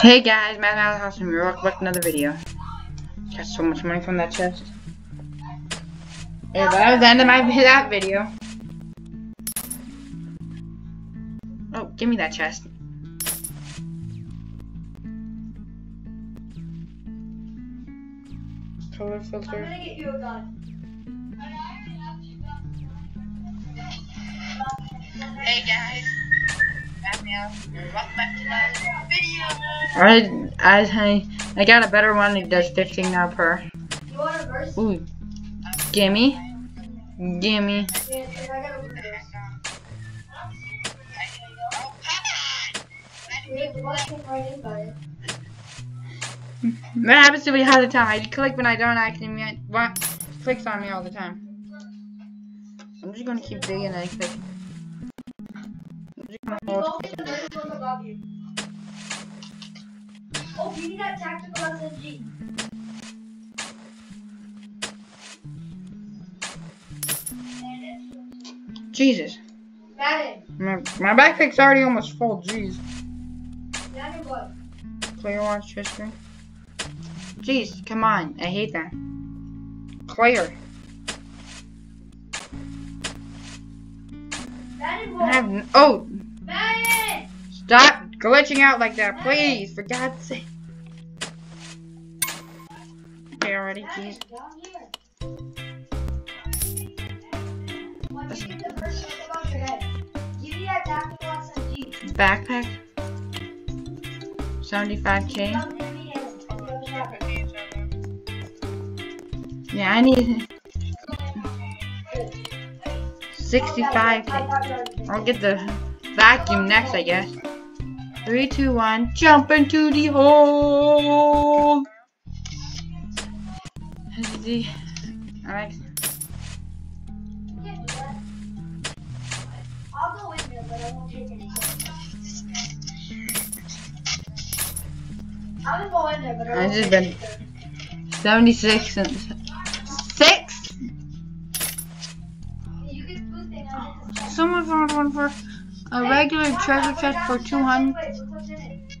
Hey guys, Matt the house and we're welcome back to another video. Got so much money from that chest. Hey, but that was the end of my that video. Oh, give me that chest. Color I'm filter. gonna get you a gun. Hey guys, I, I, I got a better one. It does 15 now per. Ooh, gimme, gimme. That happens to me all the time. I click when I don't actually mean what clicks on me all the time. I'm just gonna keep digging and I click. Oh, you need that tactical. Jesus. My, my backpack's already almost full. Jeez. Madden what? Clear watch history. Jeez, come on. I hate that. Clear. I have oh! Stop glitching out like that, please, for God's sake. Okay, already, Madden, jeez. down here. Once you get the verse look above your head, you need that tactical SMG. Backpack. 75k. Come near me and I'll give it a shot. Yeah, I need 65k. I got everything. I'll get the vacuum next, I guess. Three, two, one, jump into the hole. The, Alright, You can't do that. I'll go in there, but I won't take any photos. I'm go in there, but I I just been- 76 and six. You can boost it, I did this check. Someone found one for a regular treasure chest for 200. Wait, look what's in it.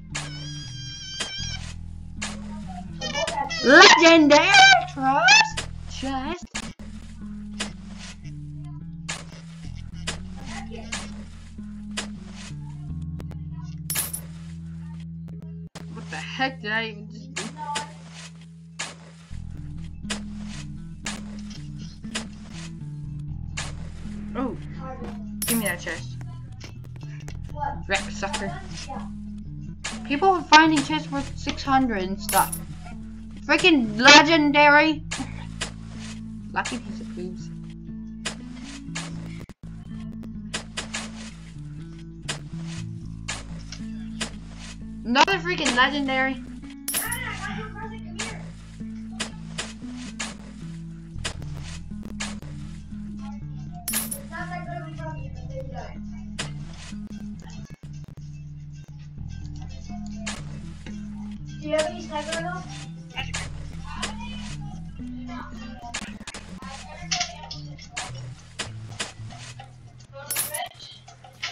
So hold that. Legendary trust chest. What the heck did I even just do? Oh, give me that chest. What? Sucker. People are finding chests worth 600 and stuff. Freaking legendary. Lucky piece of boobs. Another freaking legendary.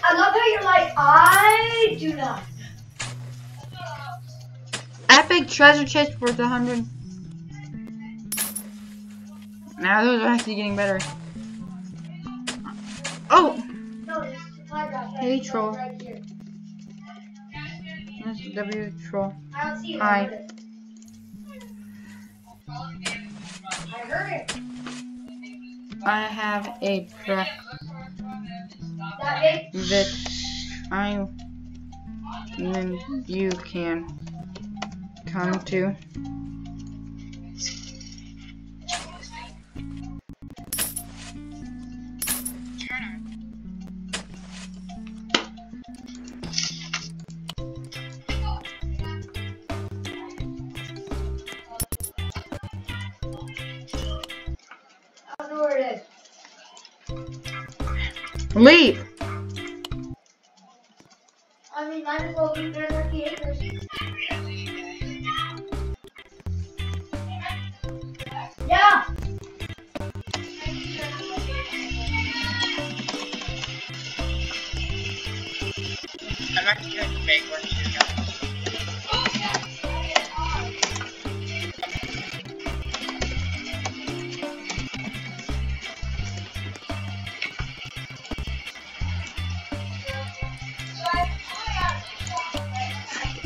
I love how you're like, I do not. Epic treasure chest worth a 100. Now those are actually getting better. Oh! No, it's supply drop. Hey, troll. Right here. That's W troll. I don't see it. Hi. I heard it. I heard it. I have a prep That big. that I then you can come to. I don't know where it is. Leave! I mean, might as well be there 30 acres. Yeah. I'm actually doing fake work here,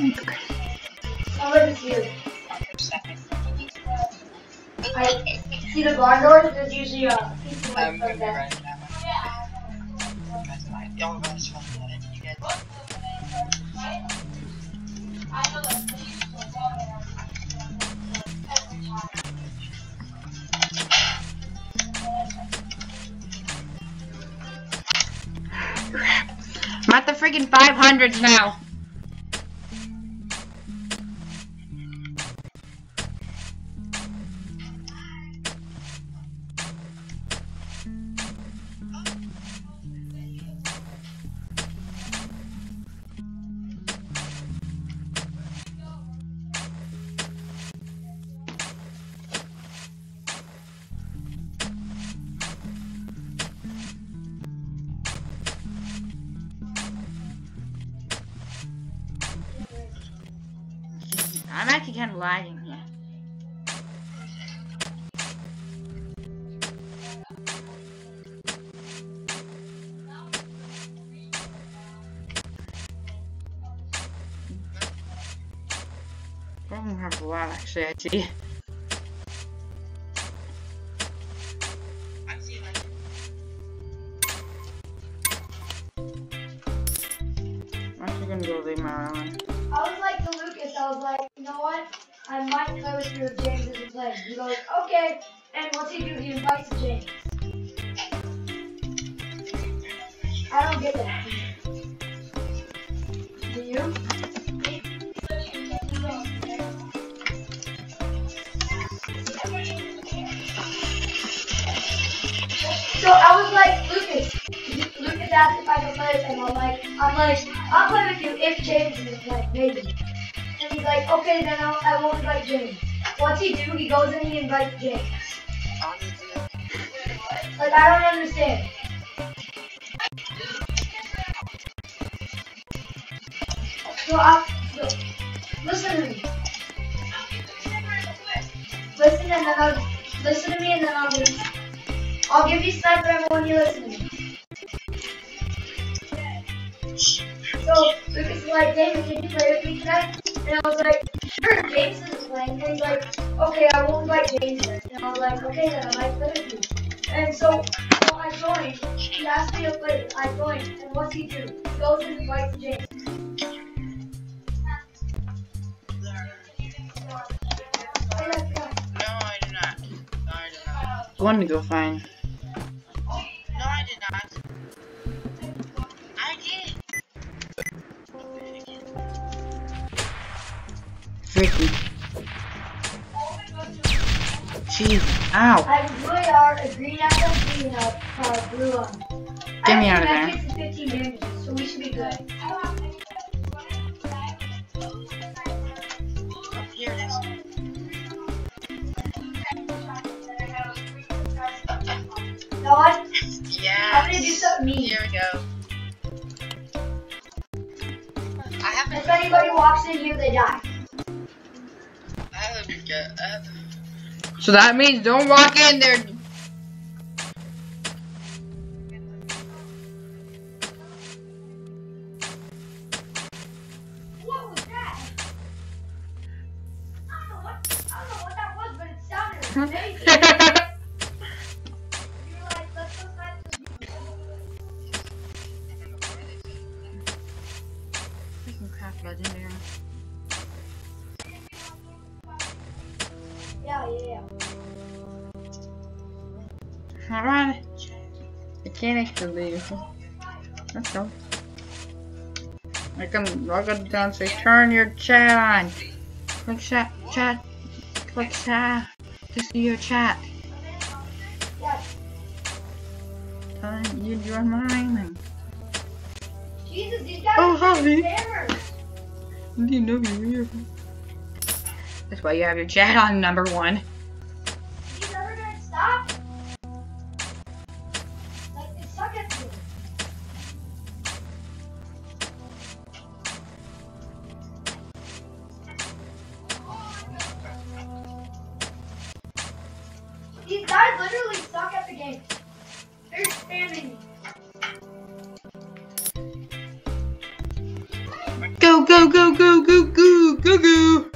I see the barn doors. There's usually a I'm at the freaking 500s now. Lagging here. I don't have a lot actually, I see. I'm actually gonna go leave my island. I was like to Lucas, I was like, you know what? I might play with you if James isn't playing. He goes, okay. And what's he do? He invites James. I don't get that. Do you? So I was like, Lucas. Lucas asked if I could play with him. I'm like, I'm like, I'll play with you if James is playing, maybe. He's like, okay, then I'll, I won't invite James. What's he do? He goes and he invites James. Like, I don't understand. So I, so, listen to me. Listen and then I'll, listen to me and then I'll do I'll give you ammo when you listen to me. So Lucas is like, David, can you play with me tonight? And I was like, sure, James is playing. And he's like, okay, I won't invite James then. And I was like, okay, then I might play with you. And so, so I joined. He asked me to play. I joined. And what's he do? He goes and invites James. Hey, let's go. No, I did not. No, I did not. I wanted to go find. Freaky. Jeez. Ow. I really are a green SMG and a uh, blue one. Get me out of there. two 15 bandages, so we should be good. Here it is. No, I, Yeah. I'm gonna do something mean. Here we go. I. If anybody walks in here, they die. Get. So that means don't walk in there. What was that? I don't know what, I don't know what that was, but it sounded amazing. Alright. I can't actually leave. Let's go. I can log it down say turn your chat on. Click chat chat click chat to see your chat. Yeah. Oh, Tell you join my island. Jesus, these guys Oh, are freaking hi. spammers. You know you're. That's why you have your chat on number one. These guys literally suck at the game. They're spamming me. Go go go go go go goo goo.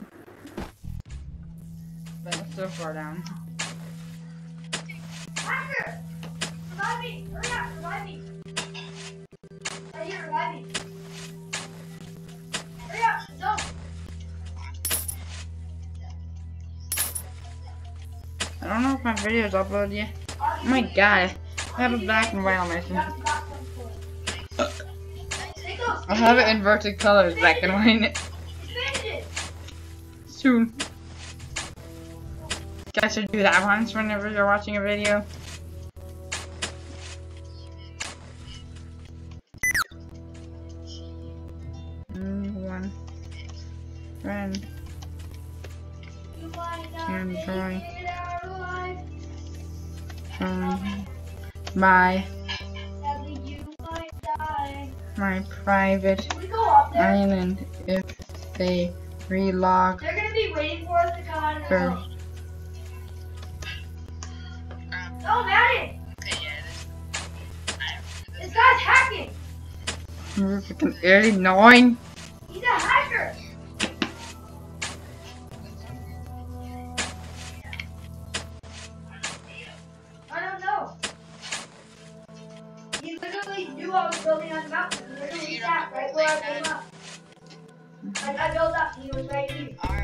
But it's so far down. My video's uploaded yet. Oh my god, I have a black and white on my phone. I have it inverted colors, black and white. Soon. Guys should do that once whenever you're watching a video. Mm, One friend my my private Can we go up there? island if they relog They're gonna be waiting for us to come out of the first. house. Oh, Madden! This guy's hacking! Freaking early Like I built up, he was right here.